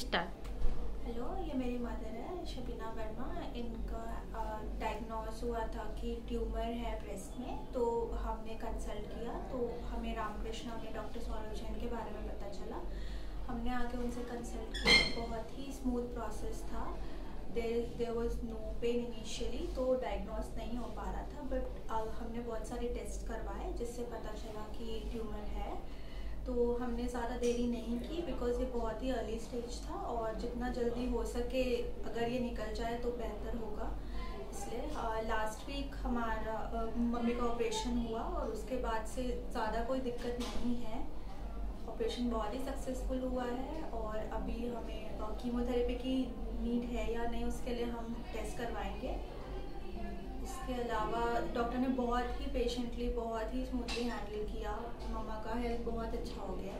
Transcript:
Start. Hello, ये मेरी mother है, शबीना वर्मा। इनका डायग्नोस हुआ था कि ट्यूमर है ब्रेस्ट में तो हमने कंसल्ट किया तो हमें रामकृष्णा में डॉक्टर सौरभ जैन के बारे में पता चला। हमने आके उनसे कंसल्ट किया। बहुत ही स्मूथ प्रोसेस था। There there was no pain initially तो डायग्नोस नहीं हो पा रहा था बट हमने बहुत सारे टेस्ट करवाए, जिससे पता चला कि ट्यूमर है तो हमने ज़्यादा देरी नहीं की बिकॉज़ ये बहुत ही अर्ली स्टेज था और जितना जल्दी हो सके अगर ये निकल जाए तो बेहतर होगा इसलिए लास्ट वीक हमारा मम्मी का ऑपरेशन हुआ और उसके बाद से ज़्यादा कोई दिक्कत नहीं है। ऑपरेशन बहुत ही सक्सेसफुल हुआ है और अभी हमें कीमोथेरेपी की नीड है या नहीं उसके लिए हम टेस्ट करवाएँगे। इसके अलावा डॉक्टर ने बहुत ही पेशेंटली बहुत ही स्मूथली हैंडल किया। मम्मा का हेल्थ बहुत अच्छा हो गया।